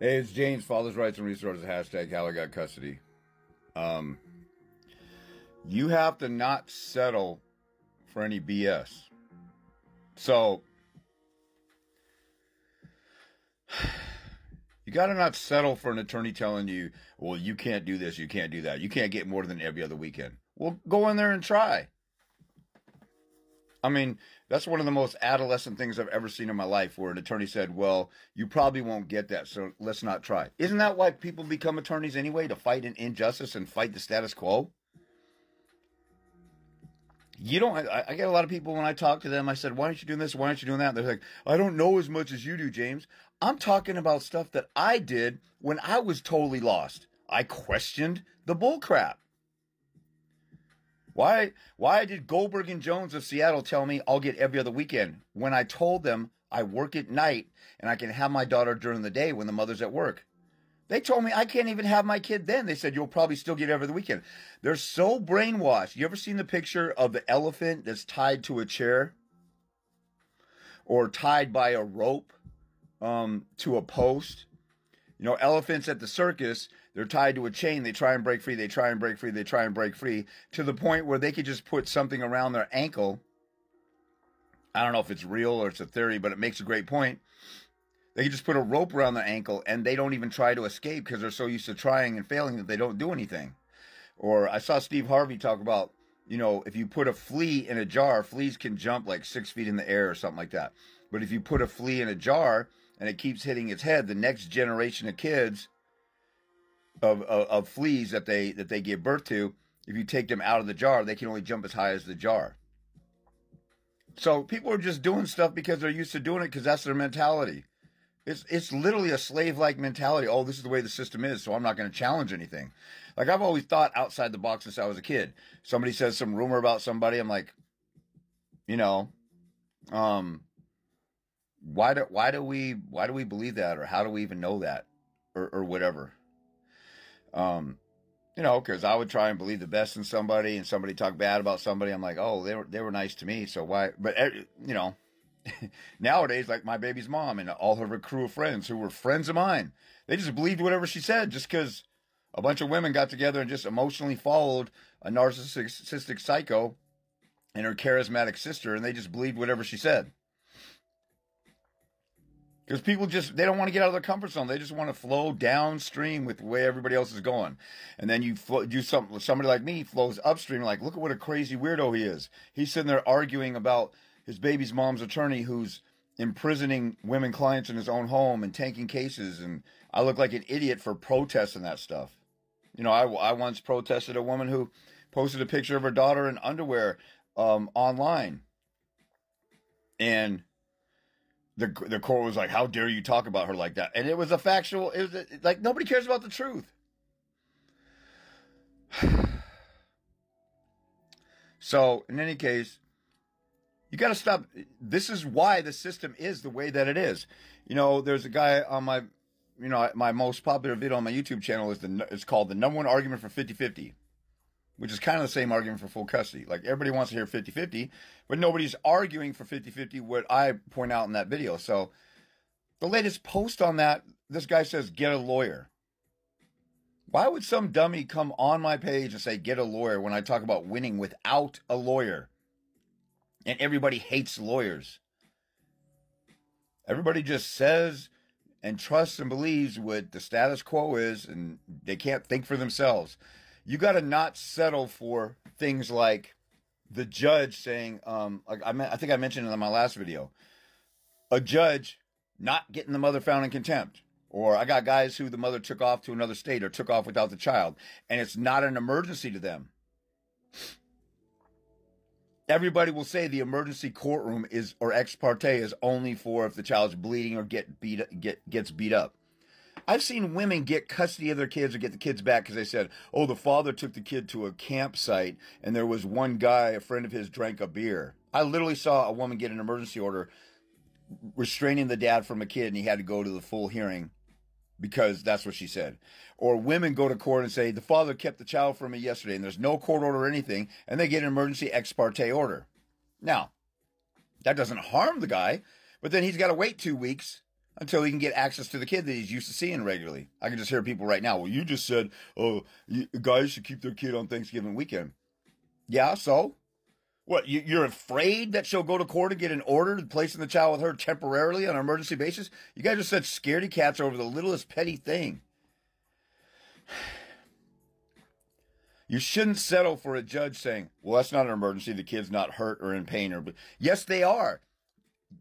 Hey, it's James, Father's Rights and Resources, hashtag how I got custody. Um, you have to not settle for any BS. So, you got to not settle for an attorney telling you, well, you can't do this, you can't do that, you can't get more than every other weekend. Well, go in there and try. I mean, that's one of the most adolescent things I've ever seen in my life where an attorney said, Well, you probably won't get that, so let's not try. Isn't that why people become attorneys anyway? To fight an injustice and fight the status quo? You don't, I, I, get a lot of people when I talk to them, I said, Why aren't you doing this? Why aren't you doing that? They're like, I don't know as much as you do, James. I'm talking about stuff that I did when I was totally lost. I questioned the bullcrap. Why why did Goldberg and Jones of Seattle tell me I'll get every other weekend when I told them I work at night and I can have my daughter during the day when the mother's at work? They told me I can't even have my kid then. They said you'll probably still get every other weekend. They're so brainwashed. You ever seen the picture of the elephant that's tied to a chair or tied by a rope um, to a post? You know, elephants at the circus, they're tied to a chain. They try and break free. They try and break free. They try and break free to the point where they could just put something around their ankle. I don't know if it's real or it's a theory, but it makes a great point. They could just put a rope around their ankle and they don't even try to escape because they're so used to trying and failing that they don't do anything. Or I saw Steve Harvey talk about, you know, if you put a flea in a jar, fleas can jump like six feet in the air or something like that. But if you put a flea in a jar, and it keeps hitting its head, the next generation of kids of, of, of fleas that they that they give birth to, if you take them out of the jar, they can only jump as high as the jar. So people are just doing stuff because they're used to doing it because that's their mentality. It's it's literally a slave like mentality. Oh, this is the way the system is, so I'm not going to challenge anything. Like I've always thought outside the box since I was a kid. Somebody says some rumor about somebody, I'm like, you know, um, why do why do we why do we believe that or how do we even know that or or whatever? Um you know because i would try and believe the best in somebody and somebody talk bad about somebody i'm like oh they were they were nice to me so why but eh, you know nowadays like my baby's mom and all her crew of friends who were friends of mine they just believed whatever she said just because a bunch of women got together and just emotionally followed a narcissistic psycho and her charismatic sister and they just believed whatever she said because people just, they don't want to get out of their comfort zone. They just want to flow downstream with the way everybody else is going. And then you flow, do something, somebody like me flows upstream, like, look at what a crazy weirdo he is. He's sitting there arguing about his baby's mom's attorney who's imprisoning women clients in his own home and tanking cases. And I look like an idiot for protesting that stuff. You know, I, I once protested a woman who posted a picture of her daughter in underwear um, online. And the the court was like, "How dare you talk about her like that?" And it was a factual. It was a, like nobody cares about the truth. so, in any case, you got to stop. This is why the system is the way that it is. You know, there's a guy on my, you know, my most popular video on my YouTube channel is the it's called the number one argument for 50-50 which is kind of the same argument for full custody. Like everybody wants to hear 50-50, but nobody's arguing for 50-50 what I point out in that video. So the latest post on that, this guy says, get a lawyer. Why would some dummy come on my page and say, get a lawyer when I talk about winning without a lawyer? And everybody hates lawyers. Everybody just says and trusts and believes what the status quo is, and they can't think for themselves you got to not settle for things like the judge saying, um, I, I think I mentioned it in my last video, a judge not getting the mother found in contempt. Or I got guys who the mother took off to another state or took off without the child, and it's not an emergency to them. Everybody will say the emergency courtroom is or ex parte is only for if the child's bleeding or get beat get gets beat up. I've seen women get custody of their kids or get the kids back because they said, oh, the father took the kid to a campsite and there was one guy, a friend of his, drank a beer. I literally saw a woman get an emergency order restraining the dad from a kid and he had to go to the full hearing because that's what she said. Or women go to court and say, the father kept the child from me yesterday and there's no court order or anything and they get an emergency ex parte order. Now, that doesn't harm the guy, but then he's got to wait two weeks until he can get access to the kid that he's used to seeing regularly. I can just hear people right now. Well, you just said, oh, guys should keep their kid on Thanksgiving weekend. Yeah, so what? You, are afraid that she'll go to court and get an order placing the child with her temporarily on an emergency basis? You guys are such scaredy cats over the littlest petty thing. You shouldn't settle for a judge saying, "Well, that's not an emergency. The kid's not hurt or in pain." Or yes, they are.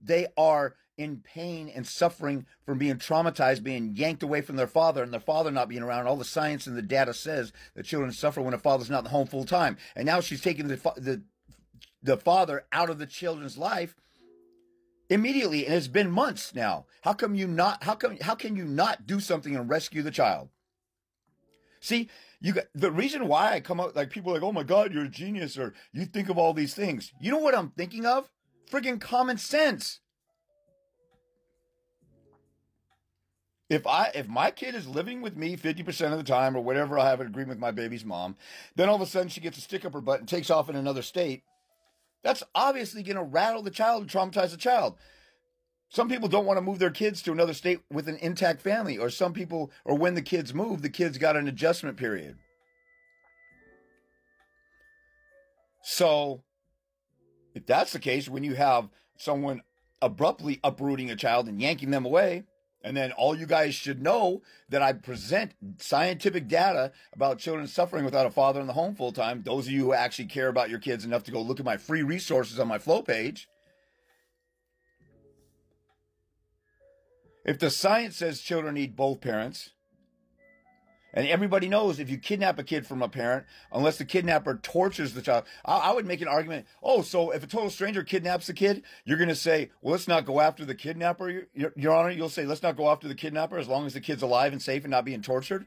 They are in pain and suffering from being traumatized, being yanked away from their father, and their father not being around. All the science and the data says that children suffer when a father's not in the home full time. And now she's taking the the the father out of the children's life immediately, and it's been months now. How come you not? How come? How can you not do something and rescue the child? See, you got the reason why I come out like people like, oh my god, you're a genius, or you think of all these things. You know what I'm thinking of? Friggin' common sense. If I if my kid is living with me 50% of the time or whatever I have an agreement with my baby's mom, then all of a sudden she gets a stick up her butt and takes off in another state, that's obviously going to rattle the child and traumatize the child. Some people don't want to move their kids to another state with an intact family, or some people, or when the kids move, the kids got an adjustment period. So, if that's the case, when you have someone abruptly uprooting a child and yanking them away, and then all you guys should know that I present scientific data about children suffering without a father in the home full time. Those of you who actually care about your kids enough to go look at my free resources on my flow page. If the science says children need both parents, and everybody knows if you kidnap a kid from a parent, unless the kidnapper tortures the child, I, I would make an argument. Oh, so if a total stranger kidnaps the kid, you're going to say, well, let's not go after the kidnapper, your, your Honor. You'll say, let's not go after the kidnapper as long as the kid's alive and safe and not being tortured.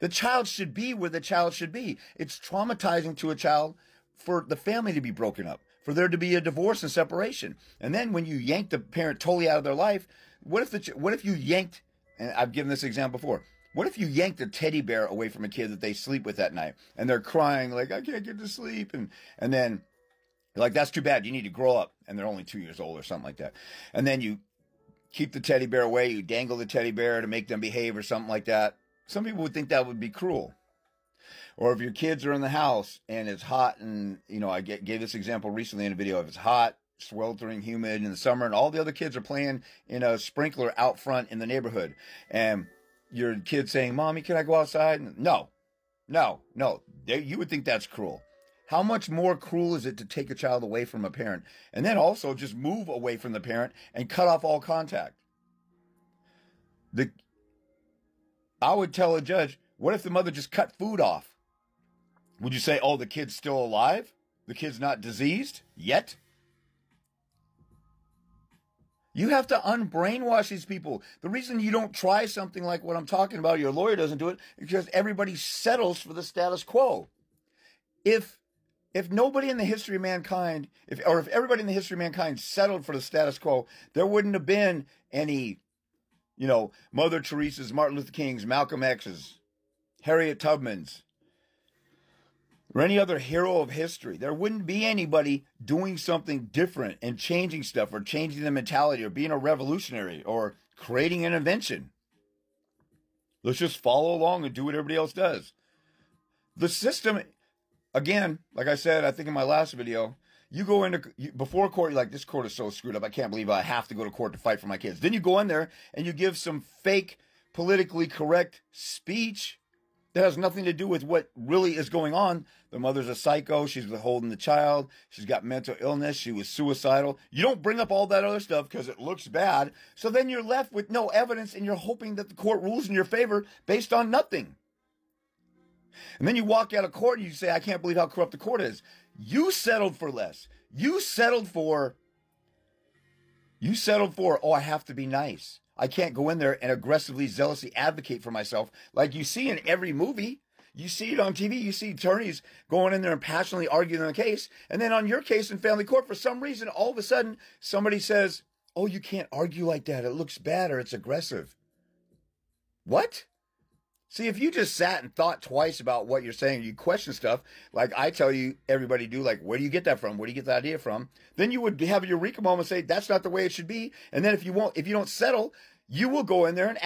The child should be where the child should be. It's traumatizing to a child for the family to be broken up, for there to be a divorce and separation. And then when you yank the parent totally out of their life, what if the what if you yanked? And I've given this example before. What if you yanked a teddy bear away from a kid that they sleep with that night and they're crying like I can't get to sleep and and then like that's too bad you need to grow up and they're only 2 years old or something like that. And then you keep the teddy bear away, you dangle the teddy bear to make them behave or something like that. Some people would think that would be cruel. Or if your kids are in the house and it's hot and you know I get, gave this example recently in a video if it's hot sweltering humid in the summer and all the other kids are playing in a sprinkler out front in the neighborhood and your kid saying, "Mommy, can I go outside?" No, no, no. They, you would think that's cruel. How much more cruel is it to take a child away from a parent and then also just move away from the parent and cut off all contact? The I would tell a judge, what if the mother just cut food off? Would you say, "Oh, the kid's still alive? The kid's not diseased yet?" You have to unbrainwash these people. The reason you don't try something like what I'm talking about, your lawyer doesn't do it, because everybody settles for the status quo. If if nobody in the history of mankind, if or if everybody in the history of mankind settled for the status quo, there wouldn't have been any, you know, Mother Teresa's, Martin Luther King's, Malcolm X's, Harriet Tubman's, or any other hero of history. There wouldn't be anybody doing something different and changing stuff or changing the mentality or being a revolutionary or creating an invention. Let's just follow along and do what everybody else does. The system, again, like I said, I think in my last video, you go into before court, you're like, this court is so screwed up. I can't believe I have to go to court to fight for my kids. Then you go in there and you give some fake, politically correct speech that has nothing to do with what really is going on. The mother's a psycho. She's withholding the child. She's got mental illness. She was suicidal. You don't bring up all that other stuff because it looks bad. So then you're left with no evidence and you're hoping that the court rules in your favor based on nothing. And then you walk out of court and you say, I can't believe how corrupt the court is. You settled for less. You settled for, you settled for, oh, I have to be nice. I can't go in there and aggressively, zealously advocate for myself like you see in every movie. You see it on TV. You see attorneys going in there and passionately arguing the case. And then on your case in family court, for some reason, all of a sudden, somebody says, Oh, you can't argue like that. It looks bad or it's aggressive. What? See, if you just sat and thought twice about what you're saying, you question stuff, like I tell you, everybody do, like, where do you get that from? Where do you get that idea from? Then you would have a eureka moment and say, that's not the way it should be. And then if you won't, if you don't settle, you will go in there and